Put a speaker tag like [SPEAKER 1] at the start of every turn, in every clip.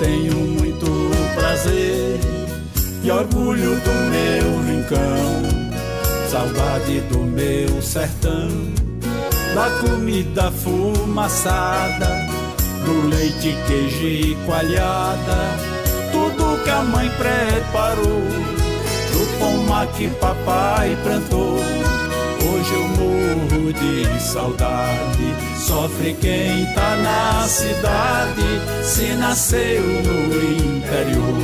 [SPEAKER 1] tenho muito prazer e orgulho do meu rincão, saudade do meu sertão, da comida fumaçada, do leite, queijo e coalhada, tudo que a mãe preparou, do pomar que papai plantou. Hoje eu morro de saudade. Sofre quem tá na cidade, se nasceu no interior.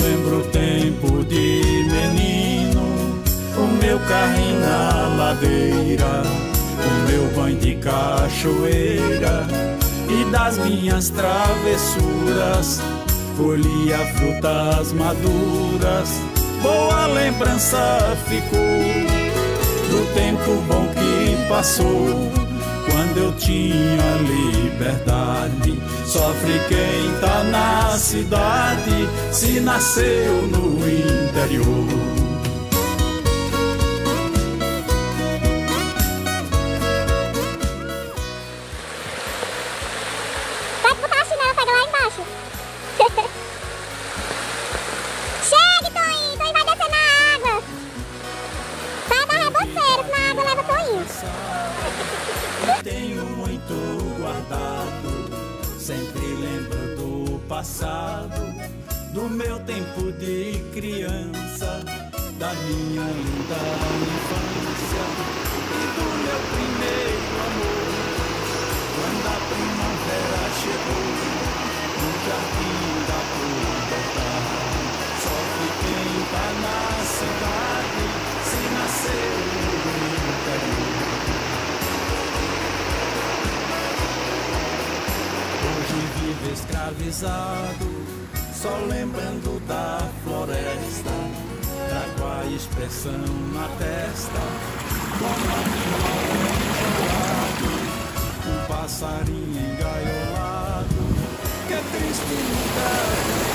[SPEAKER 1] Lembro o tempo de menino, o meu carrinho na ladeira, o meu banho de cachoeira e das minhas travessuras. Colhia frutas maduras boa lembrança ficou do tempo bom que passou. Quando eu tinha liberdade, sofre quem tá na cidade, se nasceu no interior. passado, do meu tempo de criança, da minha linda infância e do meu primeiro amor. Quando a primavera chegou, no jardim da flor. improvisado, só lembrando da floresta, da qual expressão na testa, como a minha um passarinho engaiolado, que é triste lugar.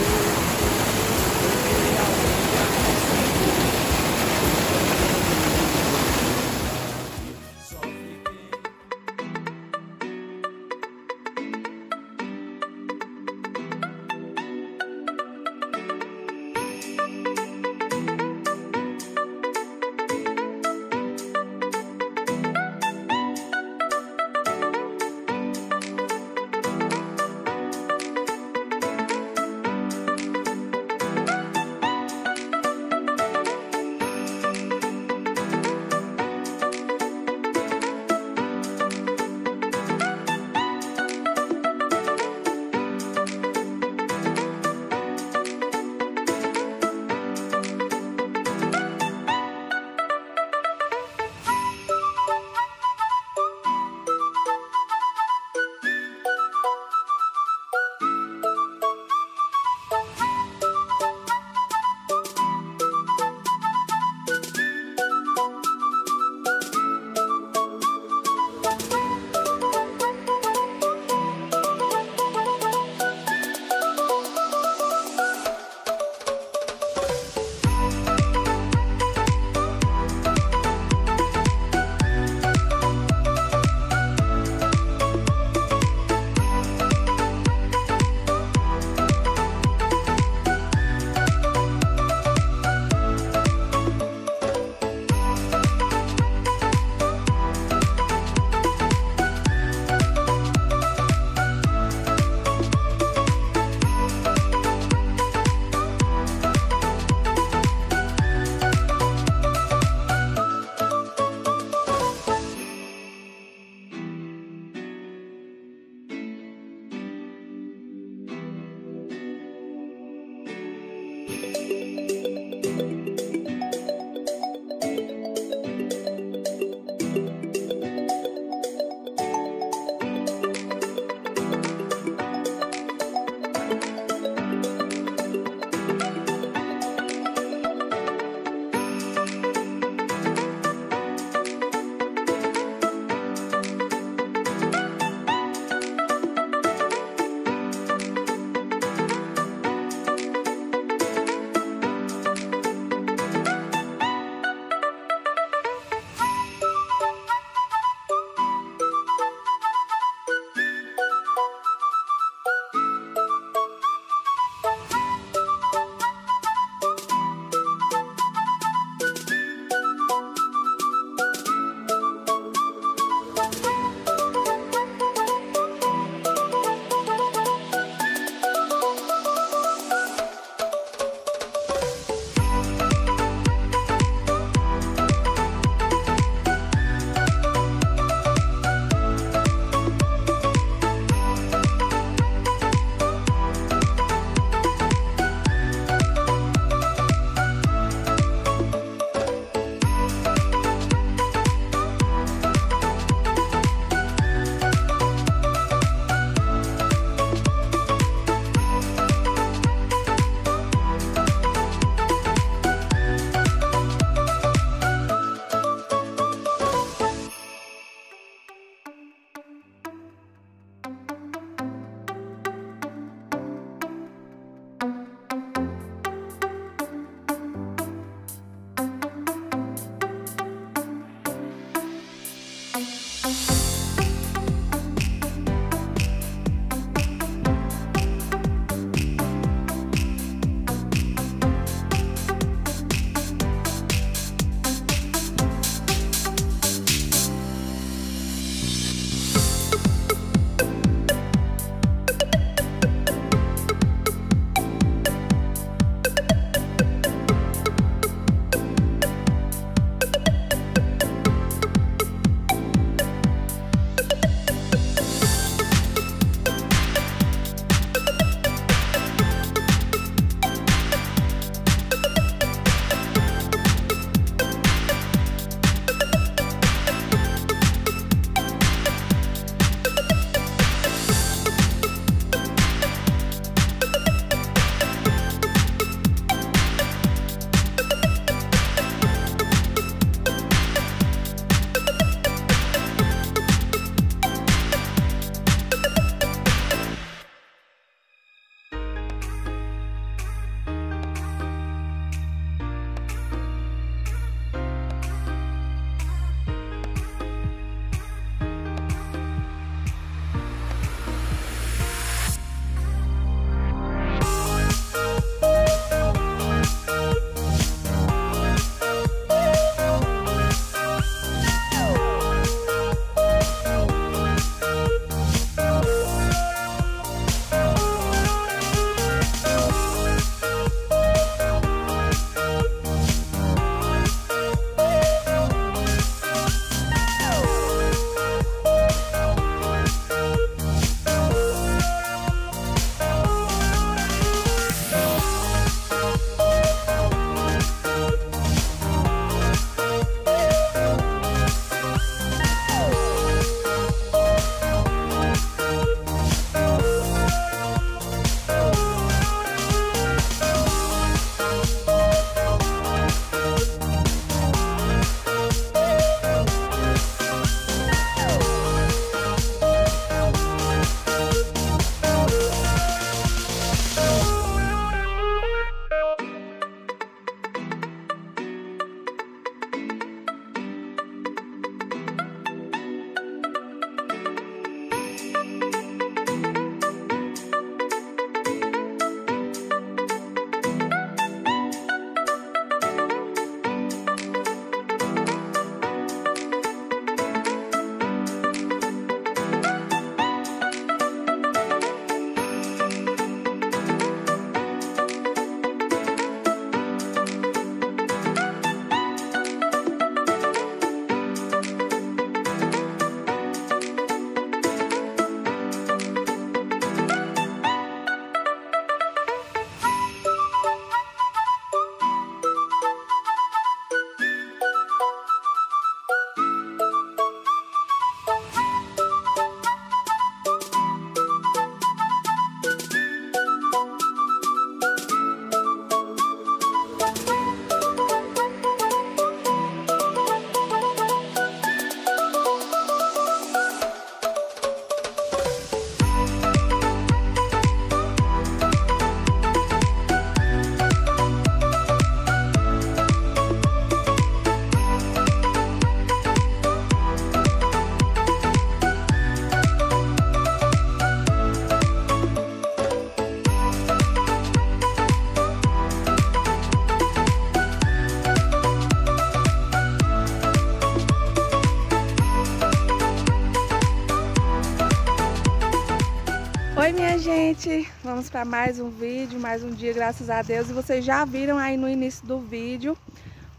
[SPEAKER 2] Vamos para mais um vídeo, mais um dia, graças a Deus. E vocês já viram aí no início do vídeo,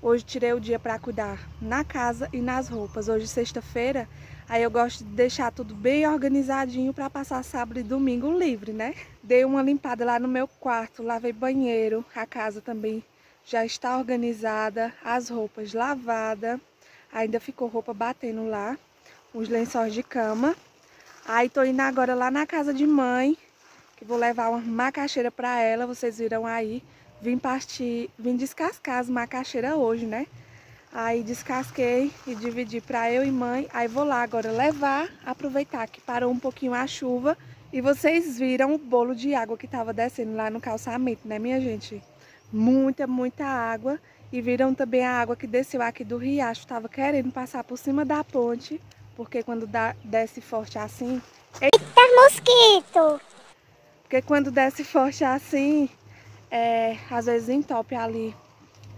[SPEAKER 2] hoje tirei o dia para cuidar na casa e nas roupas. Hoje sexta-feira, aí eu gosto de deixar tudo bem organizadinho para passar sábado e domingo livre, né? Dei uma limpada lá no meu quarto, lavei banheiro, a casa também já está organizada, as roupas lavadas, ainda ficou roupa batendo lá, os lençóis de cama. Aí tô indo agora lá na casa de mãe, vou levar uma macaxeira para ela, vocês viram aí. Vim partir, vim descascar as macaxeiras hoje, né? Aí descasquei e dividi para eu e mãe. Aí vou lá agora levar, aproveitar que parou um pouquinho a chuva. E vocês viram o bolo de água que tava descendo lá no calçamento, né, minha gente? Muita, muita água. E viram também a água que desceu aqui do riacho, tava querendo passar por cima da ponte porque quando dá, desce forte assim...
[SPEAKER 3] Eita, mosquito!
[SPEAKER 2] Porque quando desce forte assim, é, às vezes entope ali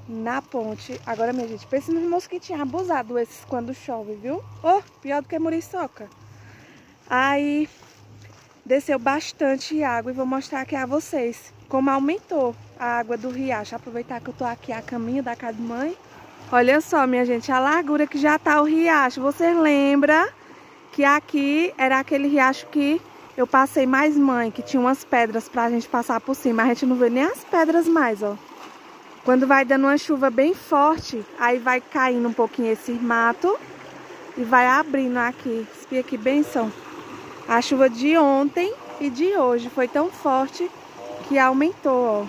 [SPEAKER 2] na ponte. Agora, minha gente, pensa nos mosquitinhos abusados esses quando chove, viu? Oh, pior do que muriçoca. Aí, desceu bastante água e vou mostrar aqui a vocês como aumentou a água do riacho. Aproveitar que eu tô aqui a caminho da casa de mãe. Olha só, minha gente, a largura que já tá o riacho. Vocês lembram que aqui era aquele riacho que eu passei mais mãe, que tinha umas pedras pra gente passar por cima. A gente não vê nem as pedras mais, ó. Quando vai dando uma chuva bem forte, aí vai caindo um pouquinho esse mato e vai abrindo aqui. Espia que benção. A chuva de ontem e de hoje foi tão forte que aumentou, ó.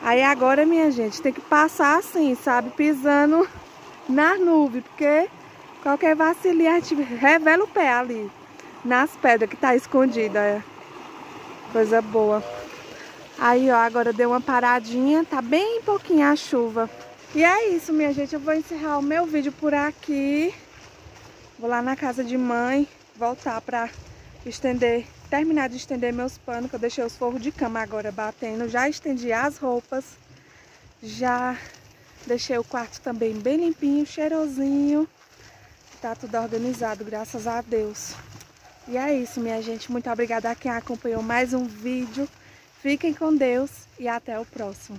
[SPEAKER 2] Aí agora, minha gente, tem que passar assim, sabe? Pisando na nuvem, porque qualquer vacilinha a gente revela o pé ali, nas pedras que tá escondida, é. Coisa boa. Aí, ó, agora deu uma paradinha, tá bem pouquinho a chuva. E é isso, minha gente, eu vou encerrar o meu vídeo por aqui. Vou lá na casa de mãe, voltar pra estender, terminar de estender meus panos, que eu deixei os forros de cama agora batendo. Já estendi as roupas, já deixei o quarto também bem limpinho, cheirosinho. Tá tudo organizado, graças a Deus. E é isso, minha gente. Muito obrigada a quem acompanhou mais um vídeo. Fiquem com Deus e até o próximo.